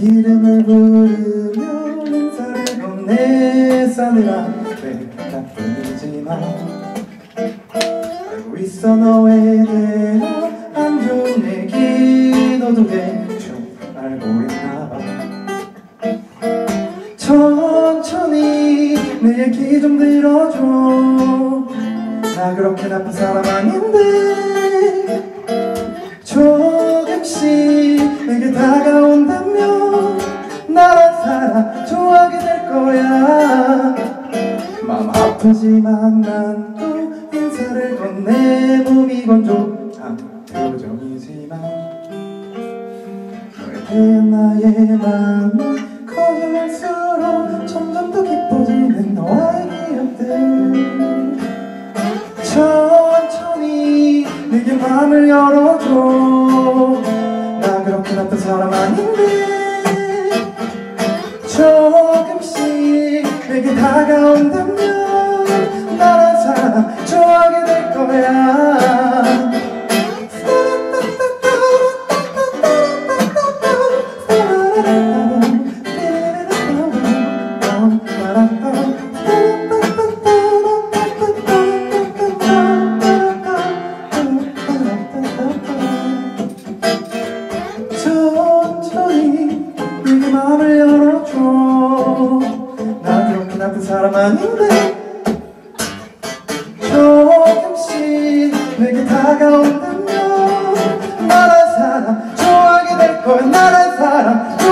이름을 부르며 인사를 건네서 늘 앞에 가뿐이지만 알고 있어 너에 대한 안 좋은 얘기도 대충 알고 있나봐. 천천히 내 얘기 좀 들어줘. 나 그렇게 나쁜 사람 아닌데. 조금씩 내게 다가온다면 나란 사람 좋아하게 될 거야. 마음 아프지만 난또 인사를 건네 몸이 건조한 표정이지만 너에 대한 나의 마음은 커질수록 점점 더 깊어지는 너와의 기억들. 천천히 내게 마음을 열어줘. 나 그렇게 나쁜 사람 아닌데. 조금씩 내게 다가온다면 마음을 나 그렇게 나쁜 사람 아닌데 내게 다가온다면 나란 사람 좋아하게 될 거야. 나란 사람